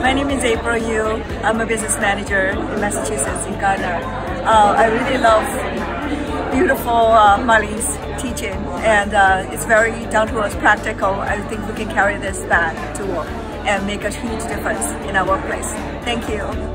my name is April Yu. I'm a business manager in Massachusetts, in Gardner. Uh, I really love beautiful uh, Mali's teaching and uh, it's very down to earth, practical. I think we can carry this back to work and make a huge difference in our workplace. Thank you.